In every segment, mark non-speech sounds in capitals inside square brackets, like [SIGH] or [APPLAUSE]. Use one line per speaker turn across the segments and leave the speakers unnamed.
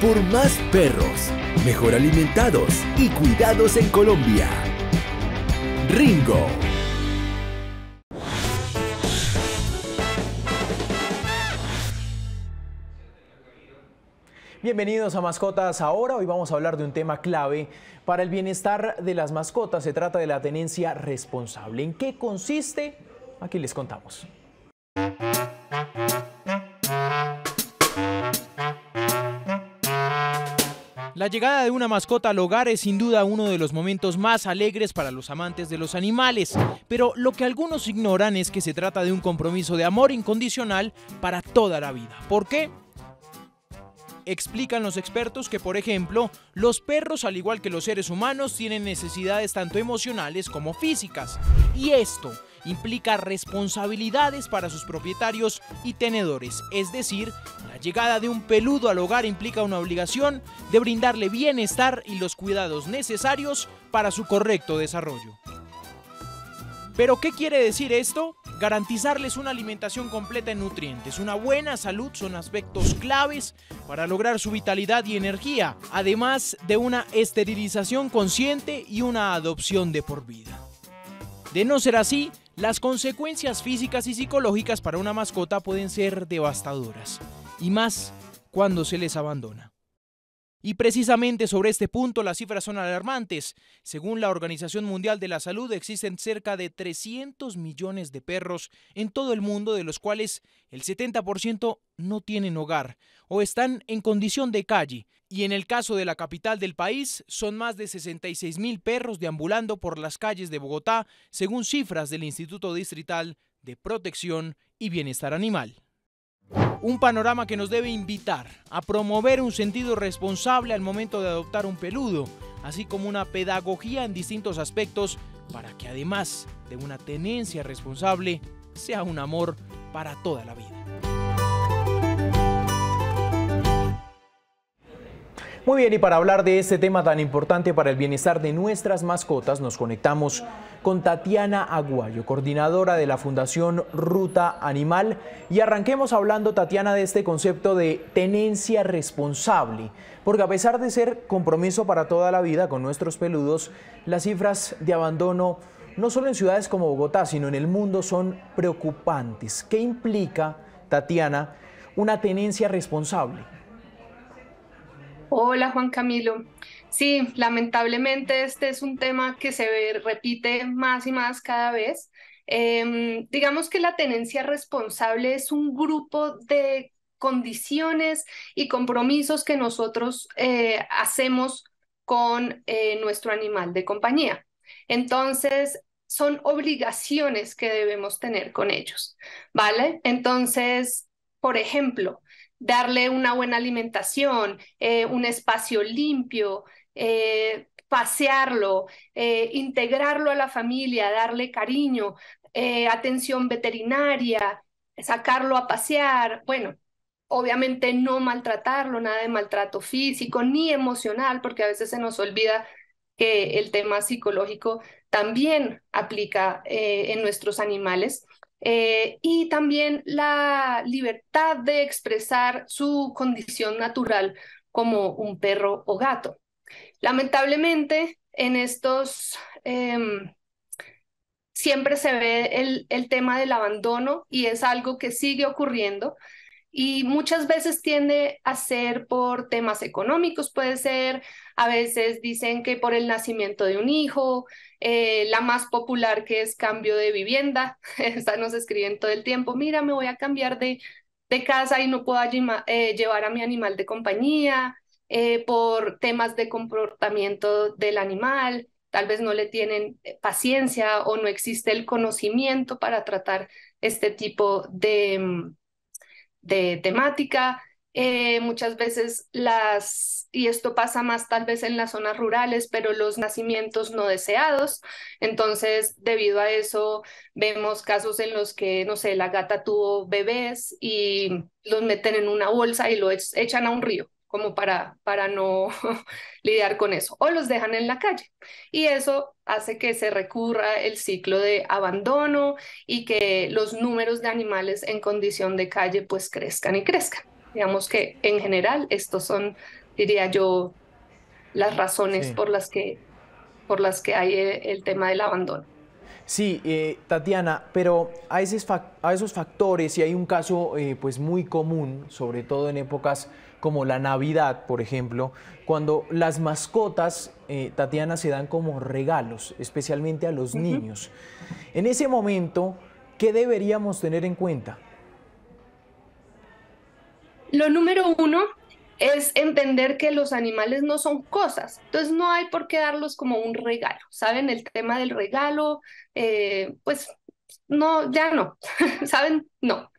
por más perros, mejor alimentados y cuidados en Colombia. Ringo.
Bienvenidos a Mascotas Ahora. Hoy vamos a hablar de un tema clave para el bienestar de las mascotas. Se trata de la tenencia responsable. ¿En qué consiste? Aquí les contamos. La llegada de una mascota al hogar es sin duda uno de los momentos más alegres para los amantes de los animales, pero lo que algunos ignoran es que se trata de un compromiso de amor incondicional para toda la vida. ¿Por qué? Explican los expertos que, por ejemplo, los perros, al igual que los seres humanos, tienen necesidades tanto emocionales como físicas. Y esto implica responsabilidades para sus propietarios y tenedores, es decir, la llegada de un peludo al hogar implica una obligación de brindarle bienestar y los cuidados necesarios para su correcto desarrollo. ¿Pero qué quiere decir esto? Garantizarles una alimentación completa en nutrientes, una buena salud son aspectos claves para lograr su vitalidad y energía, además de una esterilización consciente y una adopción de por vida. De no ser así, las consecuencias físicas y psicológicas para una mascota pueden ser devastadoras, y más cuando se les abandona. Y precisamente sobre este punto las cifras son alarmantes. Según la Organización Mundial de la Salud existen cerca de 300 millones de perros en todo el mundo, de los cuales el 70% no tienen hogar o están en condición de calle. Y en el caso de la capital del país, son más de 66 mil perros deambulando por las calles de Bogotá, según cifras del Instituto Distrital de Protección y Bienestar Animal. Un panorama que nos debe invitar a promover un sentido responsable al momento de adoptar un peludo, así como una pedagogía en distintos aspectos para que además de una tenencia responsable, sea un amor para toda la vida. Muy bien, y para hablar de este tema tan importante para el bienestar de nuestras mascotas, nos conectamos con Tatiana Aguayo, coordinadora de la Fundación Ruta Animal. Y arranquemos hablando, Tatiana, de este concepto de tenencia responsable. Porque a pesar de ser compromiso para toda la vida con nuestros peludos, las cifras de abandono, no solo en ciudades como Bogotá, sino en el mundo, son preocupantes. ¿Qué implica, Tatiana, una tenencia responsable?
Hola Juan Camilo. Sí, lamentablemente este es un tema que se repite más y más cada vez. Em, digamos que la tenencia responsable es un grupo de condiciones y compromisos que nosotros eh, hacemos con eh, nuestro animal de compañía. Entonces, son obligaciones que debemos tener con ellos, ¿vale? Entonces, por ejemplo, darle una buena alimentación, eh, un espacio limpio, eh, pasearlo, eh, integrarlo a la familia, darle cariño, atención veterinaria, sacarlo a pasear, bueno, obviamente no maltratarlo, nada de maltrato físico ni emocional, porque a veces se nos olvida que el tema psicológico también aplica en nuestros animales. Eh, y también la libertad de expresar su condición natural como un perro o gato. Lamentablemente, en estos em, siempre se ve el, el tema del abandono y es algo que sigue ocurriendo y muchas veces tiende a ser por temas económicos, puede ser, a veces dicen que por el nacimiento de un hijo, eh, la más popular que es cambio de vivienda, [LAUGHS] esta nos escriben todo el tiempo, mira, me voy a cambiar de, de casa y no puedo eh, llevar a mi animal de compañía, eh, por temas de comportamiento del animal, tal vez no le tienen paciencia o no existe el conocimiento para tratar este tipo de mm, de temática. Eh, muchas veces las, y esto pasa más tal vez en las zonas rurales, pero los nacimientos no deseados. Entonces, debido a eso, vemos casos en los que, no sé, la gata tuvo bebés y los meten en una bolsa y lo echan a un río como para, para no [LAUGHS] lidiar con eso, o los dejan en la calle. Y eso hace que se recurra el ciclo de abandono y que los números de animales en condición de calle pues crezcan y crezcan. Digamos que en general estos son diría yo, las razones por, las que, por las que hay eh, el tema del abandono.
Sí, eh, Tatiana, pero a esos, a esos factores, y hay un caso eh, pues muy común, sobre todo en épocas como la Navidad, por ejemplo, cuando las mascotas, Tatiana, se dan como regalos, especialmente a los niños. En ese momento, ¿qué deberíamos tener en cuenta?
Lo número uno es entender que los animales no son cosas, entonces no hay por qué darlos como un regalo, ¿saben? El tema del regalo, eh, pues no, ya no, [LAUGHS] ¿saben? No.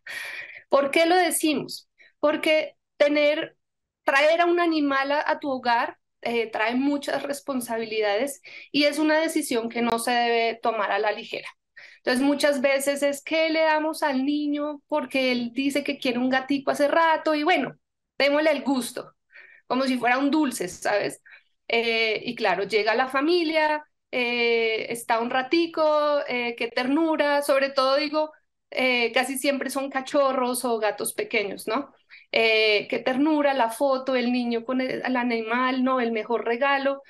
¿Por qué lo decimos? Porque tener, traer a un animal a, tu hogar eh, trae muchas responsabilidades y es una decisión que no se debe tomar a la ligera. Entonces muchas veces es que le damos al niño porque él dice que quiere un gatico hace rato y bueno, démosle el gusto, como si fuera un dulce, ¿sabes? Eh, y claro, llega la familia, eh, está un ratico, eh, qué ternura, sobre todo digo, casi siempre son cachorros o gatos pequeños, ¿no? qué ternura, la foto, el niño con el, el animal, ¿no? El mejor regalo.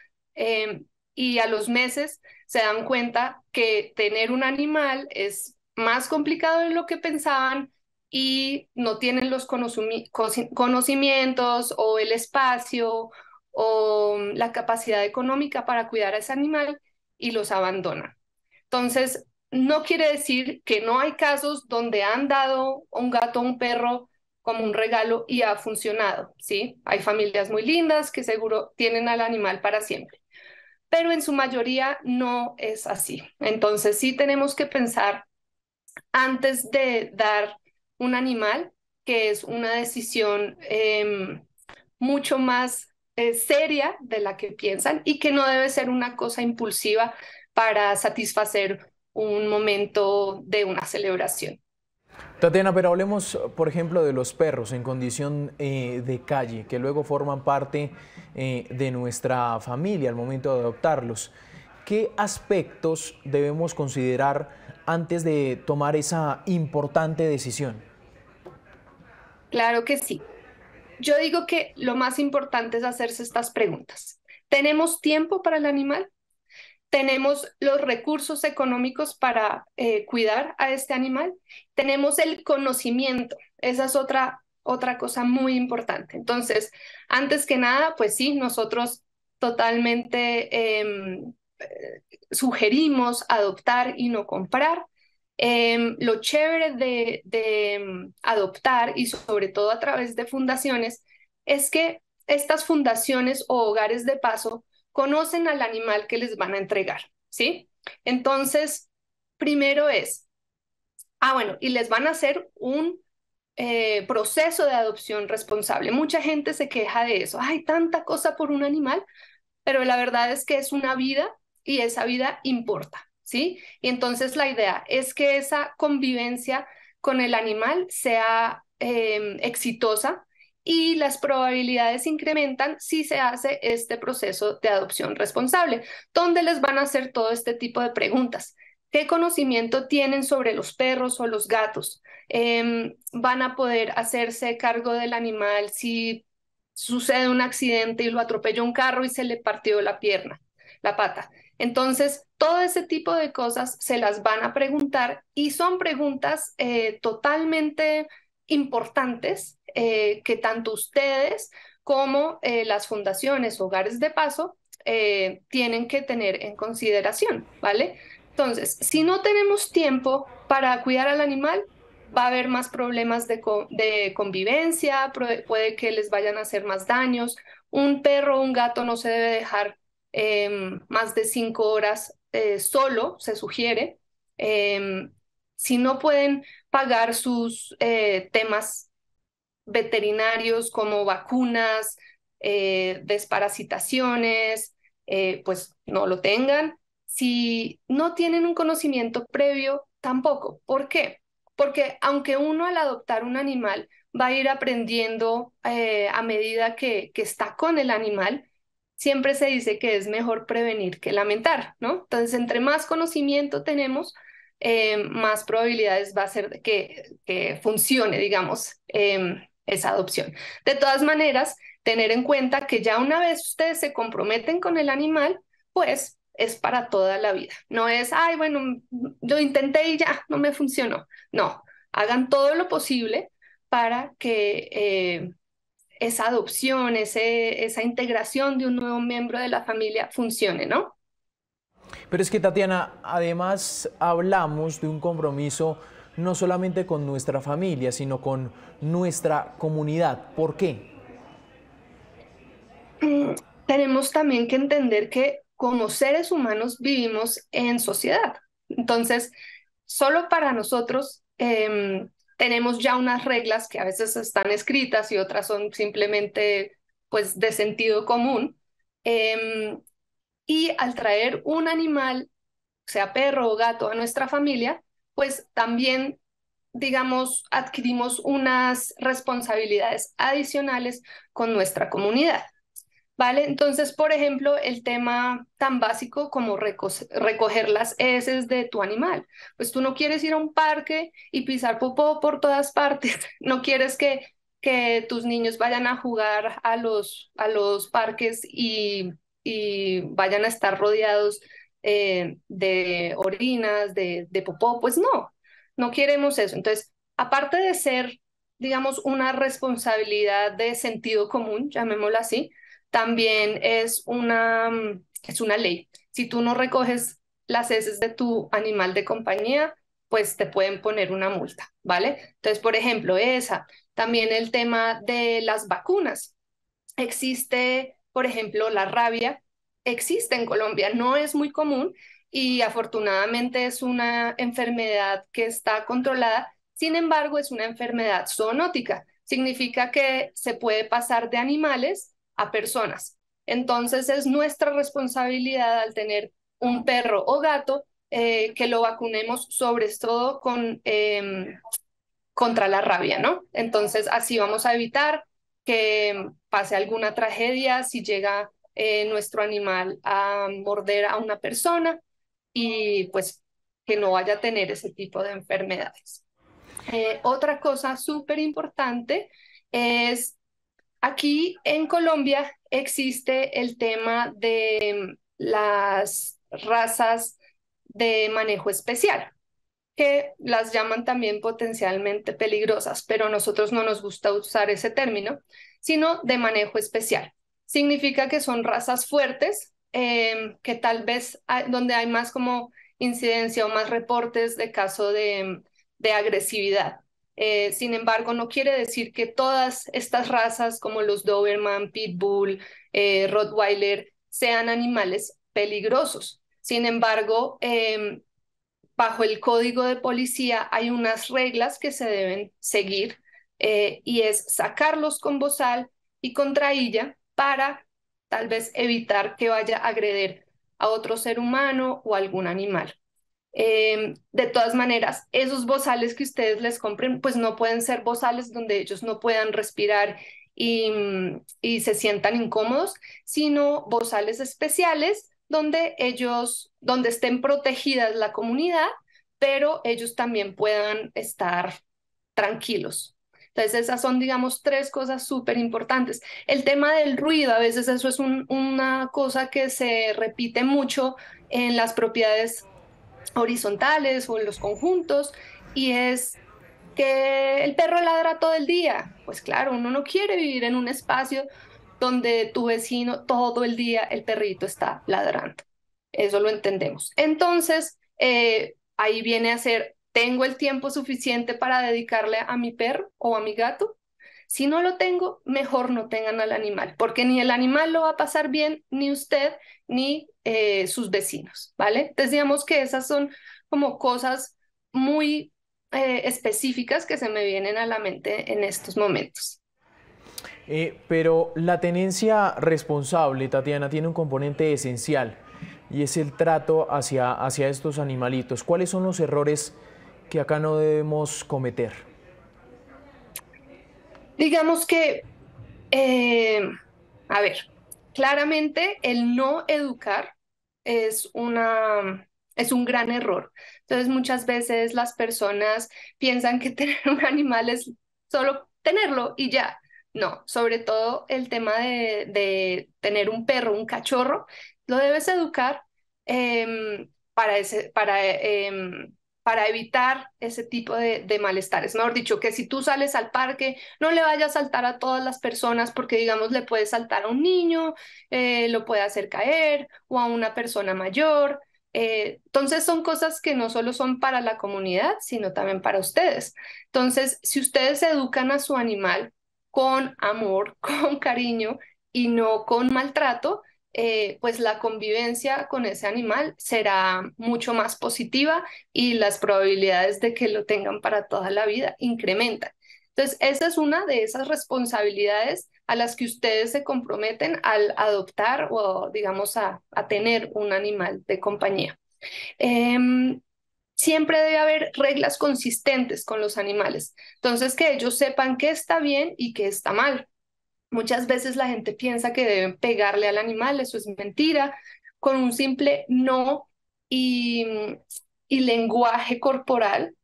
y a los meses se dan cuenta que tener un animal es más complicado de lo que pensaban y no tienen los conocimientos o el espacio o la capacidad económica para cuidar a ese animal y los abandonan. Entonces, no quiere decir que no hay casos donde han dado un gato o un perro como un regalo y ha funcionado, ¿sí? Hay familias muy lindas que seguro tienen al animal para siempre pero en su mayoría no es así. Entonces sí tenemos que pensar antes de dar un animal, que es una decisión em, mucho más eh, seria de la que piensan y que no debe ser una cosa impulsiva para satisfacer un momento de una celebración.
Tatiana, pero hablemos, por ejemplo, de los perros en condición eh, de calle, que luego forman parte eh, de nuestra familia al momento de adoptarlos. ¿Qué aspectos debemos considerar antes de tomar esa importante decisión?
Claro que sí. Yo digo que lo más importante es hacerse estas preguntas. ¿Tenemos tiempo para el animal? tenemos los recursos económicos para eh, cuidar a este animal, tenemos el conocimiento, esa es otra, otra cosa muy importante. Entonces, antes que nada, pues sí, nosotros totalmente em, eh, sugerimos adoptar y no comprar. Em, lo chévere de, em, adoptar y sobre todo a través de fundaciones es que estas fundaciones o hogares de paso conocen al animal que les van a entregar, ¿sí? Entonces, primero es, ah, bueno, y les van a hacer un eh, proceso de adopción responsable. Mucha gente se queja de eso, hay tanta cosa por un animal, pero la verdad es que es una vida y esa vida importa, ¿sí? Y entonces la idea es que esa convivencia con el animal sea em, exitosa, y las probabilidades incrementan si se hace este proceso de adopción responsable, donde les van a hacer todo este tipo de preguntas. ¿Qué conocimiento tienen sobre los perros o los gatos? Em, ¿Van a poder hacerse cargo del animal si sucede un accidente y lo atropella un carro y se le partió la pierna, la pata? Entonces, todo ese tipo de cosas se las van a preguntar y son preguntas eh, totalmente importantes eh, que tanto ustedes como eh, las fundaciones, hogares de paso, tienen que tener en consideración, ¿vale? Entonces, si no tenemos tiempo para cuidar al animal, va a haber más problemas de, convivencia, puede que les vayan a hacer más daños. Un perro o un gato no se debe dejar em, más de cinco horas solo, se sugiere. Em, si no pueden pagar sus temas veterinarios como vacunas, eh, desparasitaciones, eh, pues no lo tengan. Si no tienen un conocimiento previo, tampoco. ¿Por qué? Porque aunque uno al adoptar un animal va a ir aprendiendo eh, a medida que, que está con el animal, siempre se dice que es mejor prevenir que lamentar, ¿no? Entonces, entre más conocimiento tenemos, más probabilidades va a ser que, que funcione, digamos, em, esa adopción. De todas maneras, tener en cuenta que ya una vez ustedes se comprometen con el animal, pues es para toda la vida. No es, ay, bueno, yo intenté y ya, no me funcionó. No, hagan todo lo posible para que eh, esa adopción, ese, esa integración de un nuevo miembro de la familia funcione, ¿no?
Pero es que Tatiana, además hablamos de un compromiso no solamente con nuestra familia, sino con nuestra comunidad. ¿Por qué?
Mm, tenemos también que entender que como seres humanos vivimos en sociedad. Entonces, solo para nosotros em, tenemos ya unas reglas que a veces están escritas y otras son simplemente pues de sentido común. Em, y al traer un animal, sea perro o gato, a nuestra familia, pues también, digamos, adquirimos unas responsabilidades adicionales con nuestra comunidad. ¿Vale? Entonces, por ejemplo, el tema tan básico como recoger las heces de tu animal. Pues tú no quieres ir a un parque y pisar popó por todas partes. [LAUGHS] No quieres que, que tus niños vayan a jugar a los, a los parques y, y vayan a estar rodeados eh, de orinas, de, de popó. Pues no, no queremos eso. Entonces, aparte de ser, digamos, una responsabilidad de sentido común, llamémoslo así, también es una, mm, es una ley. Si tú no recoges las heces de tu animal de compañía, pues te pueden poner una multa, ¿vale? Entonces, por ejemplo, esa. También el tema de las vacunas. Existe, por ejemplo, la rabia. Existe en Colombia, no es muy común y afortunadamente es una enfermedad que está controlada. Sin embargo, es una enfermedad zoonótica. Significa que se puede pasar de animales a personas. Entonces es nuestra responsabilidad al tener un perro o gato eh, que lo vacunemos sobre todo con, em, contra la rabia, ¿no? Entonces así vamos a evitar que pase alguna tragedia si llega eh, nuestro animal a morder a una persona y pues que no vaya a tener ese tipo de enfermedades. Eh, otra cosa súper importante es Aquí en Colombia existe el tema de las razas de manejo especial, que las llaman también potencialmente peligrosas, pero a nosotros no nos gusta usar ese término, sino de manejo especial. Significa que son razas fuertes, em, que tal vez donde hay más como incidencia o más reportes de caso de agresividad. Eh, sin embargo, no quiere decir que todas estas razas como los Doberman, Pitbull, eh, Rottweiler sean animales peligrosos. Sin embargo, em, bajo el código de policía hay unas reglas que se deben seguir eh, y es sacarlos con bozal y con trailla para tal vez evitar que vaya a agredir a otro ser humano o algún animal. Em, de todas maneras, esos bozales que ustedes les compren, pues no pueden ser bozales donde ellos no puedan respirar y, y se sientan incómodos, sino bozales especiales donde ellos, donde estén protegidas la comunidad, pero ellos también puedan estar tranquilos. Entonces, esas son, digamos, tres cosas súper importantes. El tema del ruido, a veces eso es una cosa que se repite mucho en las propiedades horizontales o en los conjuntos y es que el perro ladra todo el día. Pues claro, uno no quiere vivir en un espacio donde tu vecino todo el día el perrito está ladrando. Eso lo entendemos. Entonces, eh, ahí viene a ser, ¿tengo el tiempo suficiente para dedicarle a mi perro o a mi gato? Si no lo tengo, mejor no tengan al animal, porque ni el animal lo va a pasar bien, ni usted, ni eh, sus vecinos, ¿vale? Entonces, digamos que esas son como cosas muy eh, específicas que se me vienen a la mente en estos momentos.
Eh, pero la tenencia responsable, Tatiana, tiene un componente esencial y es el trato hacia, hacia estos animalitos. ¿Cuáles son los errores que acá no debemos cometer?
Digamos que, eh, a ver, claramente el no educar es una es un gran error. Entonces muchas veces las personas piensan que [LAUGHS] tener un animal es solo tenerlo y ya, no, sobre todo el tema de, tener un perro, un cachorro, lo debes educar em, para, ese, para, em, para evitar ese tipo de, de malestares. Mejor dicho, que si tú sales al parque, no le vayas a saltar a todas las personas porque, digamos, le puedes saltar a un niño, eh, lo puede hacer caer o a una persona mayor. Eh, entonces son cosas que no solo son para la comunidad, sino también para ustedes. Entonces, si ustedes educan a su animal con amor, [LAUGHS] con cariño y no con maltrato, eh, pues la convivencia con ese animal será mucho más positiva y las probabilidades de que lo tengan para toda la vida incrementan. Entonces, esa es una de esas responsabilidades a las que ustedes se comprometen al adoptar o, digamos, a, tener un animal de compañía. Em, siempre debe haber reglas consistentes con los animales. Entonces, que ellos sepan qué está bien y qué está mal. Muchas veces la gente piensa que deben pegarle al animal, eso es mentira. Con un simple no y, lenguaje corporal,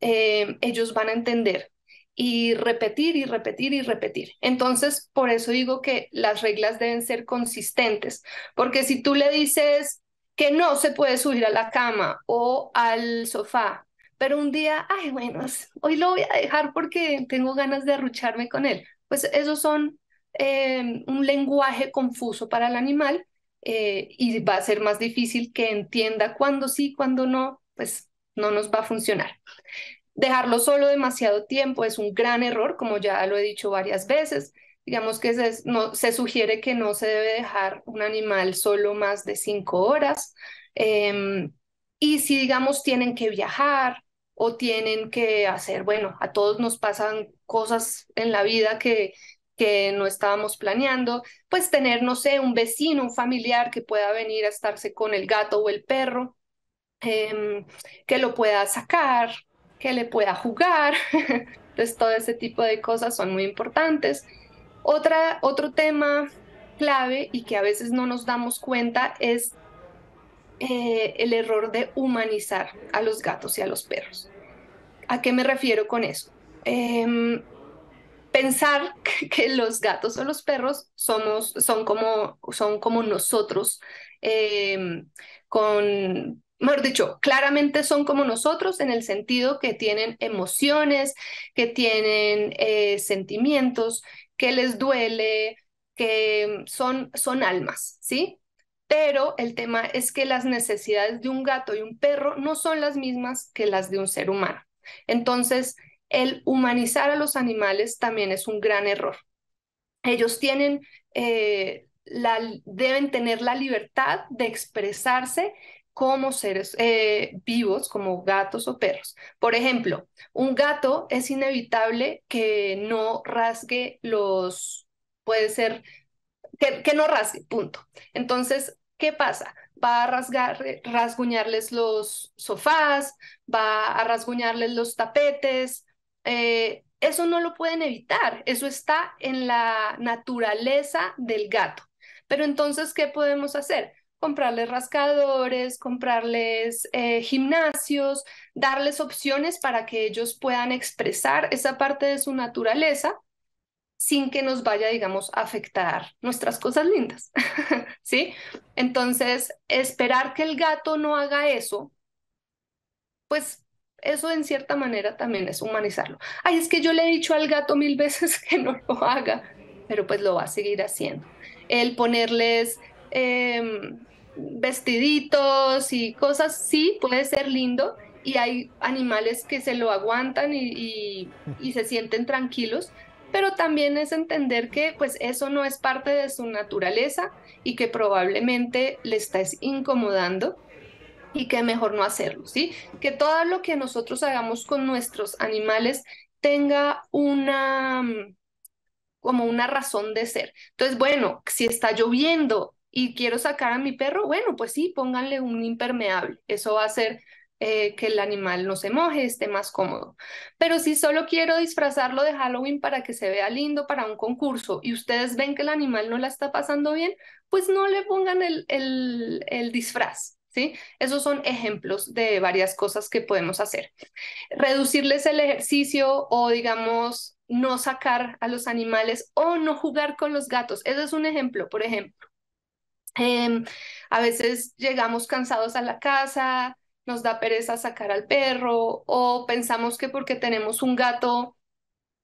eh, ellos van a entender y repetir y repetir y repetir. Entonces, por eso digo que las reglas deben ser consistentes, porque si tú le dices que no se puede subir a la cama o al sofá, pero un día, ay, bueno, hoy lo voy a dejar porque tengo ganas de arrucharme con él, pues esos son Em, un lenguaje confuso para el animal eh, y va a ser más difícil que entienda cuándo sí, cuándo no, pues no nos va a funcionar. Dejarlo solo demasiado tiempo es un gran error, como ya lo he dicho varias veces. Digamos que se, no, se sugiere que no se debe dejar un animal solo más de cinco horas. Em, y si, digamos, tienen que viajar o tienen que hacer, bueno, a todos nos pasan cosas en la vida que que no estábamos planeando, pues tener, no sé, un vecino, un familiar que pueda venir a estarse con el gato o el perro, em, que lo pueda sacar, que le pueda jugar. [LAUGHS] Entonces, todo ese tipo de cosas son muy importantes. Otra, otro tema clave y que a veces no nos damos cuenta es eh, el error de humanizar a los gatos y a los perros. ¿A qué me refiero con eso? Em, pensar [LAUGHS] que los gatos o los perros somos, son, como, son como nosotros, em, mejor dicho, claramente son como nosotros en el sentido que tienen emociones, que tienen eh, sentimientos, que les duele, que son, son almas, ¿sí? Pero el tema es que las necesidades de un gato y un perro no son las mismas que las de un ser humano. Entonces, el humanizar a los animales también es un gran error. Ellos tienen, eh, la, deben tener la libertad de expresarse como seres eh, vivos, como gatos o perros. Por ejemplo, un gato es inevitable que no rasgue los, puede ser, que, que no rasgue, punto. Entonces, ¿qué pasa? va a rasgar, rasguñarles los sofás, va a rasguñarles los tapetes, eh, eso no lo pueden evitar, eso está en la naturaleza del gato. Pero entonces, ¿qué podemos hacer? Comprarles rascadores, comprarles eh, gimnasios, darles opciones para que ellos puedan expresar esa parte de su naturaleza sin que nos vaya, digamos, a afectar nuestras cosas lindas. [LAUGHS] ¿Sí? Entonces, esperar que el gato no haga eso, pues eso en cierta manera también es humanizarlo. Ay, es que yo le he dicho al gato mil [LAUGHS] veces que no lo haga, pero pues lo va a seguir haciendo. El ponerles em, vestiditos y cosas, sí, puede ser lindo y hay animales que se lo aguantan y, y se sienten tranquilos, pero también es entender que pues eso no es parte de su naturaleza y que probablemente le estés incomodando y que mejor no hacerlo, ¿sí? Que todo lo que nosotros hagamos con nuestros animales tenga una mm, como una razón de ser. Entonces, bueno, si está lloviendo y quiero sacar a mi perro, bueno, pues sí, pónganle un impermeable. Eso va a hacer eh, que el animal no se moje, esté más cómodo. Pero si solo quiero disfrazarlo de Halloween para que se vea lindo para un concurso y ustedes ven que el animal no la está pasando bien, pues no le pongan el, el, el disfraz. ¿Sí? Esos son ejemplos de varias cosas que podemos hacer. Reducirles el ejercicio o, digamos, no sacar a los animales o no jugar con los gatos. Ese es un ejemplo, por ejemplo. Em, a veces llegamos cansados a la casa, nos da pereza sacar al perro o pensamos que porque tenemos un gato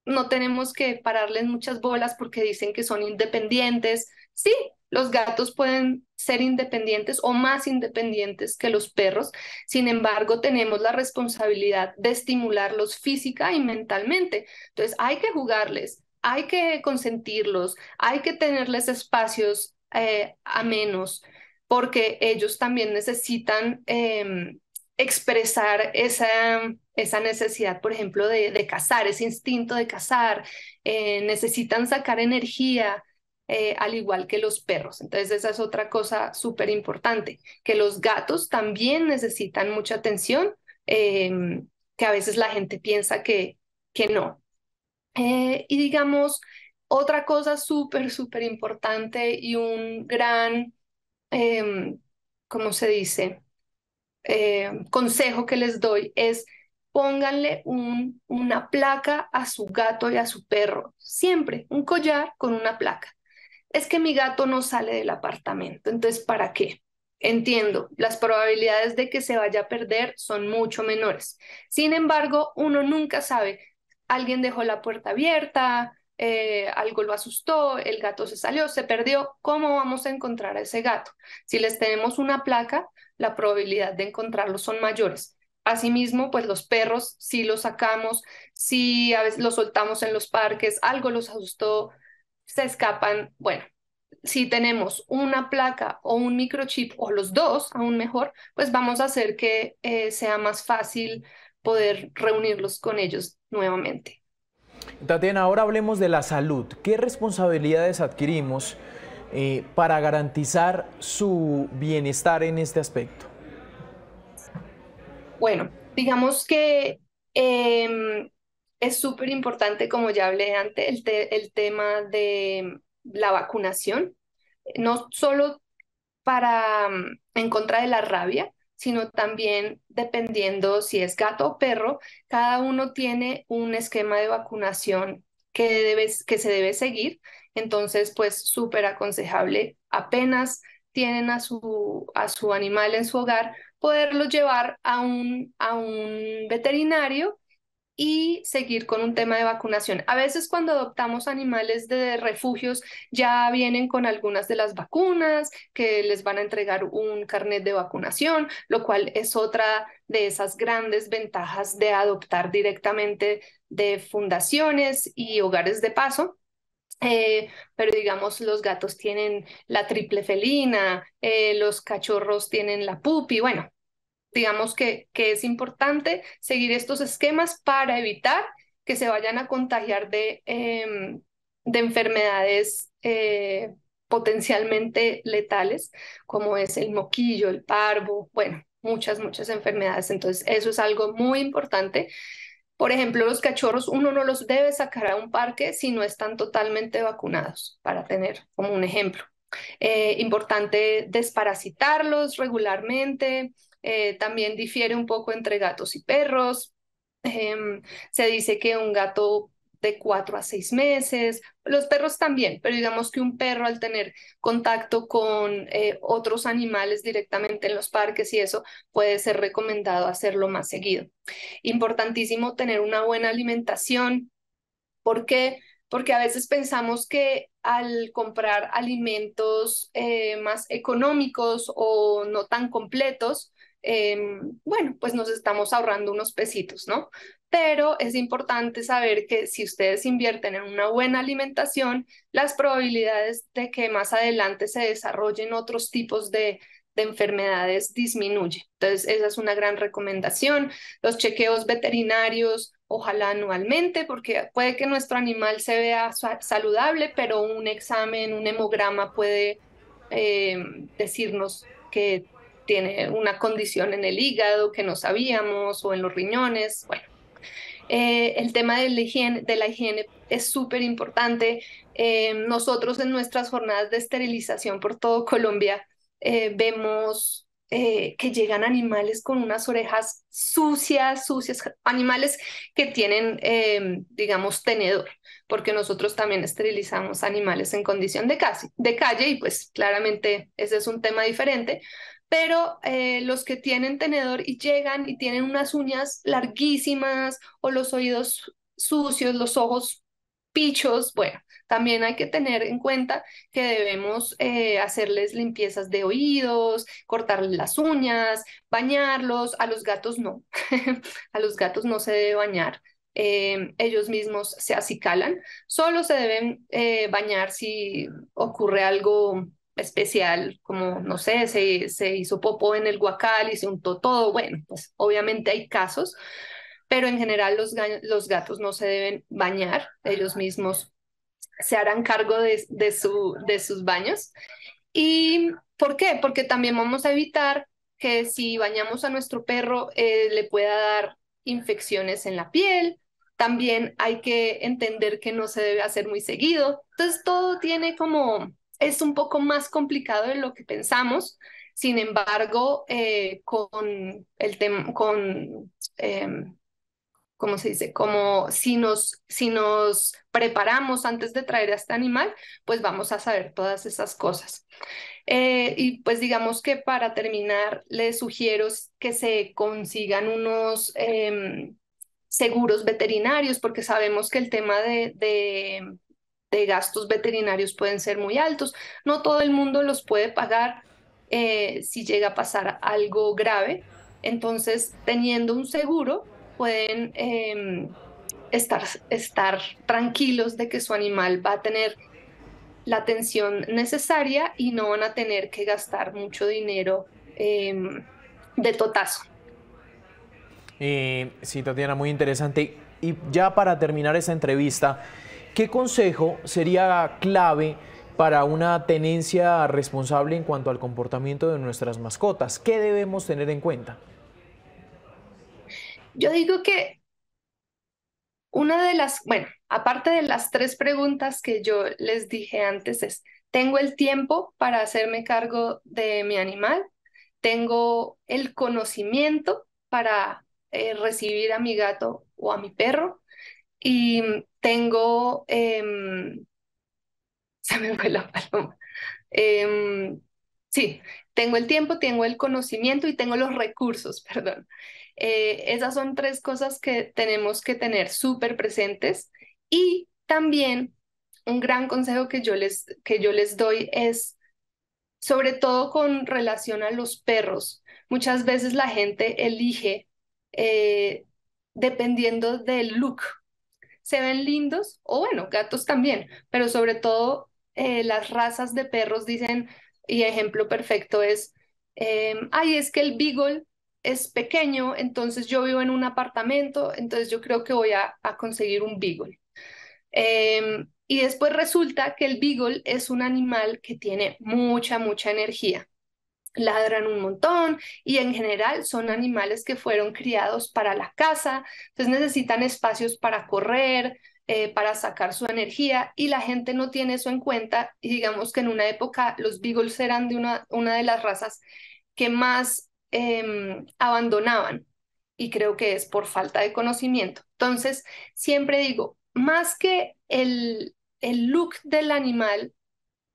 no tenemos que pararles muchas bolas porque dicen que son independientes. Sí, los gatos pueden ser independientes o más independientes que los perros. Sin embargo, tenemos la responsabilidad de estimularlos física y mentalmente. Entonces, hay que jugarles, hay que consentirlos, hay que tenerles espacios eh, a menos porque ellos también necesitan em, expresar esa, esa necesidad, por ejemplo, de, de cazar, ese instinto de cazar, eh, necesitan sacar energía, eh, al igual que los perros. Entonces, esa es otra cosa súper importante, que los gatos también necesitan mucha atención, em, que a veces la gente piensa que, que no. Eh, y digamos, otra cosa súper, súper importante y un gran, eh, ¿cómo se dice? Eh, consejo que les doy es pónganle un, una placa a su gato y a su perro, siempre un collar con una placa. Es que mi gato no sale del apartamento, entonces ¿para qué? Entiendo, las probabilidades de que se vaya a perder son mucho menores. Sin embargo, uno nunca sabe, alguien dejó la puerta abierta, eh, algo lo asustó, el gato se salió, se perdió, ¿cómo vamos a encontrar a ese gato? Si les tenemos una placa, la probabilidad de encontrarlo son mayores. Asimismo, pues los perros, si los sacamos, si a veces los soltamos en los parques, algo los asustó, se escapan. Bueno, si tenemos una placa o un microchip o los dos, aún mejor, pues vamos a hacer que eh, sea más fácil poder reunirlos con ellos nuevamente.
Tatiana, ahora hablemos de la salud. ¿Qué responsabilidades adquirimos eh, para garantizar su bienestar en este aspecto?
Bueno, digamos que em, es súper importante, como ya hablé antes, el, el tema de la vacunación, no solo para en contra de la rabia, sino también dependiendo si es gato o perro, cada uno tiene un esquema de vacunación que, que se debe seguir. Entonces, pues súper aconsejable apenas tienen a su, a su animal en su hogar, poderlo llevar a un, a un veterinario y seguir con un tema de vacunación. A veces cuando adoptamos animales de refugios ya vienen con algunas de las vacunas que les van a entregar un carnet de vacunación, lo cual es otra de esas grandes ventajas de adoptar directamente de fundaciones y hogares de paso. Eh, pero digamos, los gatos tienen la triple felina, eh, los cachorros tienen la pupi, bueno, digamos que, que es importante seguir estos esquemas para evitar que se vayan a contagiar de, em, de enfermedades eh, potencialmente letales, como es el moquillo, el parvo, bueno, muchas, muchas enfermedades. Entonces, eso es algo muy importante. Por ejemplo, los cachorros uno no los debe sacar a un parque si no están totalmente vacunados, para tener como un ejemplo. Eh, importante desparasitarlos regularmente, eh, también difiere un poco entre gatos y perros. Em, se dice que un gato de cuatro a seis meses, los perros también, pero digamos que un perro al tener contacto con eh, otros animales directamente en los parques y eso puede ser recomendado hacerlo más seguido. Importantísimo tener una buena alimentación. ¿Por qué? Porque a veces pensamos que al comprar alimentos eh, más económicos o no tan completos, Em, bueno, pues nos estamos ahorrando unos pesitos, ¿no? Pero es importante saber que si ustedes invierten en una buena alimentación, las probabilidades de que más adelante se desarrollen otros tipos de, de enfermedades disminuyen. Entonces, esa es una gran recomendación. Los chequeos veterinarios, ojalá anualmente, porque puede que nuestro animal se vea saludable, pero un examen, un hemograma puede em, decirnos que tiene una condición en el hígado que no sabíamos o en los riñones. Bueno, eh, el tema de la higiene, de la higiene es súper importante. Eh, nosotros en nuestras jornadas de esterilización por todo Colombia eh, vemos eh, que llegan animales con unas orejas sucias, sucias, animales que tienen, em, digamos, tenedor, porque nosotros también esterilizamos animales en condición de, de calle y pues claramente ese es un tema diferente, pero eh, los que tienen tenedor y llegan y tienen unas uñas larguísimas o los oídos sucios, los ojos pichos, bueno, también hay que tener en cuenta que debemos eh, hacerles limpiezas de oídos, cortarles las uñas, bañarlos. A los gatos no, [LAUGHS] a los gatos no se debe bañar. Eh, ellos mismos se acicalan, solo se deben bañar si ocurre algo especial, como, no sé, se, se hizo popó en el guacal y se untó todo, bueno, pues obviamente hay casos, pero en general los, los gatos no se deben bañar, ellos mismos se harán cargo de, de, su, de sus baños. ¿Y por qué? Porque también vamos a evitar que si bañamos a nuestro perro eh, le pueda dar infecciones en la piel. También hay que entender que no se debe hacer muy seguido. Entonces todo tiene como, es un poco más complicado de lo que pensamos. Sin embargo, eh, con el tema, con em, ¿cómo se dice? Como si nos, si nos preparamos antes de traer a este animal, pues vamos a saber todas esas cosas. Eh, y pues digamos que para terminar, les sugiero que se consigan unos em, seguros veterinarios, porque sabemos que el tema de, de, de, gastos veterinarios pueden ser muy altos. No todo el mundo los puede pagar eh, si llega a pasar algo grave. Entonces, teniendo un seguro, pueden em, estar, estar tranquilos de que su animal va a tener la atención necesaria y no van a tener que gastar mucho dinero em, de totazo.
Eh, sí, Tatiana, muy interesante. Y ya para terminar esta entrevista, ¿qué consejo sería clave para una tenencia responsable en cuanto al comportamiento de nuestras mascotas? ¿Qué debemos tener en cuenta?
Yo digo que una de las, bueno, aparte de las tres preguntas que yo les dije antes es, ¿tengo el tiempo para hacerme cargo de mi animal? ¿Tengo el conocimiento para eh, recibir a mi gato o a mi perro? Y tengo, em, [LAUGHS] se me fue la paloma. Em, sí, tengo el tiempo, tengo el conocimiento y tengo los recursos, [LAUGHS] perdón. Eh, esas son tres cosas que tenemos que tener súper presentes y también un gran consejo que yo les, que yo les doy es, sobre todo con relación a los perros, muchas veces la gente elige eh, dependiendo del look. Se ven lindos, o bueno, gatos también, pero sobre todo eh, las razas de perros dicen, y ejemplo perfecto es, ay, es que el Beagle es pequeño, entonces yo vivo en un apartamento, entonces yo creo que voy a, conseguir un beagle. Em, y después resulta que el beagle es un animal que tiene mucha, mucha energía. Ladran un montón y en general son animales que fueron criados para la casa, entonces necesitan espacios para correr, eh, para sacar su energía y la gente no tiene eso en cuenta y digamos que en una época los beagles eran de una, una de las razas que más Em, abandonaban y creo que es por falta de conocimiento. Entonces, siempre digo, más que el, el look del animal,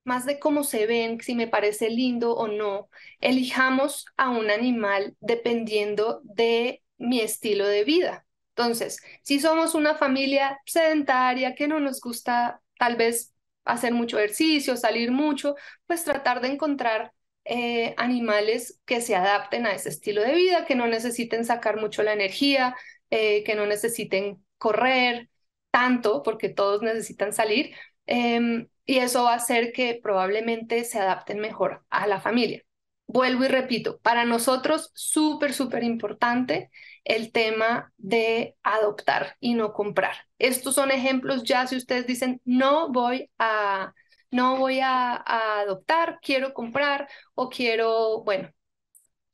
más de cómo se ven, si me parece lindo o no, elijamos a un animal dependiendo de mi estilo de vida. Entonces, si somos una familia sedentaria que no nos gusta tal vez hacer mucho ejercicio, salir mucho, pues tratar de encontrar eh, animales que se adapten a ese estilo de vida, que no necesiten sacar mucho la energía, eh, que no necesiten correr tanto, porque todos necesitan salir. Em, y eso va a hacer que probablemente se adapten mejor a la familia. Vuelvo y repito, para nosotros súper, súper importante el tema de adoptar y no comprar. Estos son ejemplos ya si ustedes dicen, no voy a no voy a, adoptar, quiero comprar o quiero, bueno,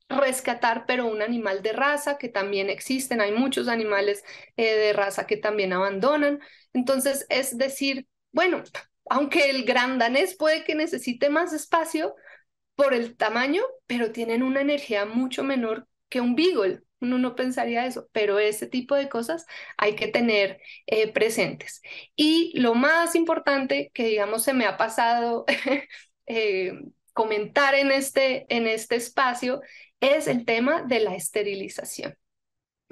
rescatar, pero un animal de raza que también existen, hay muchos animales eh, de raza que también abandonan. Entonces, es decir, bueno, aunque el gran danés puede que necesite más espacio, por el tamaño, pero tienen una energía mucho menor que un beagle. Uno no pensaría eso, pero ese tipo de cosas hay que tener eh, presentes. Y lo más importante que, digamos, se me ha pasado [LAUGHS] eh, comentar en este, en este espacio es el tema de la esterilización.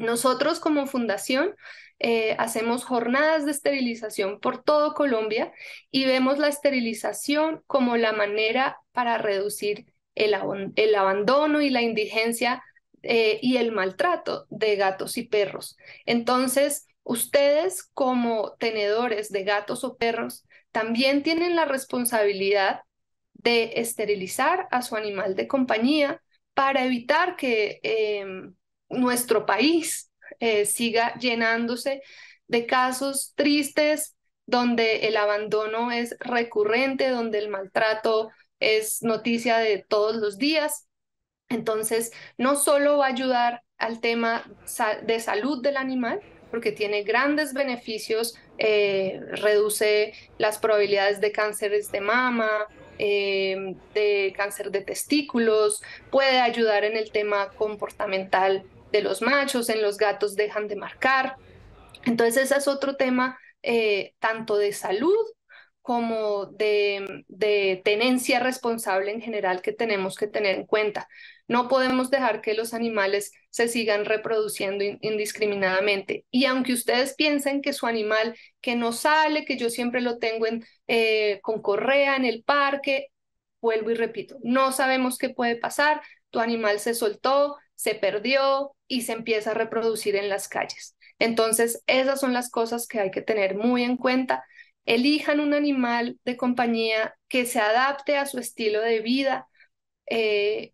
Nosotros como fundación eh, hacemos jornadas de esterilización por todo Colombia y vemos la esterilización como la manera para reducir el, abandono y la indigencia eh, y el maltrato de gatos y perros. Entonces, ustedes como tenedores de gatos o perros también tienen la responsabilidad de esterilizar a su animal de compañía para evitar que em, nuestro país eh, siga llenándose de casos tristes donde el abandono es recurrente, donde el maltrato es noticia de todos los días. Entonces, no solo va a ayudar al tema de salud del animal, porque tiene grandes beneficios, eh, reduce las probabilidades de cánceres de mama, eh, de cáncer de testículos, puede ayudar en el tema comportamental de los machos, en los gatos dejan de marcar. Entonces, ese es otro tema eh, tanto de salud como de, tenencia responsable en general que tenemos que tener en cuenta. No podemos dejar que los animales se sigan reproduciendo indiscriminadamente. Y aunque ustedes piensen que su animal que no sale, que yo siempre lo tengo en, eh, con correa en el parque, vuelvo y repito, no sabemos qué puede pasar. Tu animal se soltó, se perdió y se empieza a reproducir en las calles. Entonces, esas son las cosas que hay que tener muy en cuenta elijan un animal de compañía que se adapte a su estilo de vida, eh,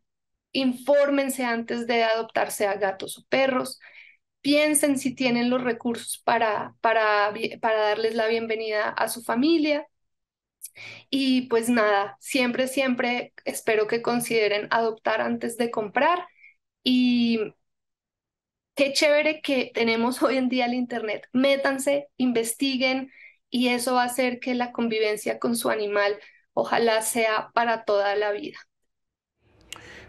infórmense antes de adoptarse a gatos o perros, piensen si tienen los recursos para, para, para darles la bienvenida a su familia. Y pues nada, siempre, siempre espero que consideren adoptar antes de comprar. Y qué chévere que tenemos hoy en día el Internet. Métanse, investiguen, y eso va a hacer que la convivencia con su animal ojalá sea para toda la vida.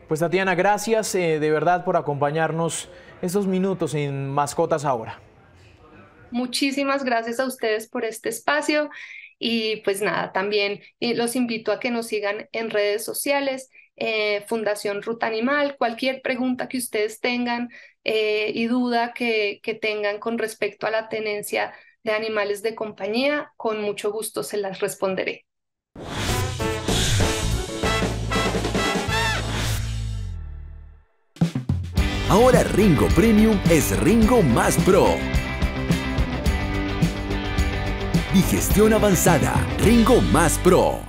Pues Tatiana, gracias eh, de verdad por acompañarnos estos minutos en Mascotas Ahora.
Muchísimas gracias a ustedes por este espacio y pues nada, también eh, los invito a que nos sigan en redes sociales, eh, Fundación Ruta Animal, cualquier pregunta que ustedes tengan y duda que, que tengan con respecto a la tenencia de animales de compañía, con mucho gusto se las responderé.
Ahora Ringo Premium es Ringo Más Pro. Digestión avanzada, Ringo Más Pro.